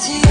to.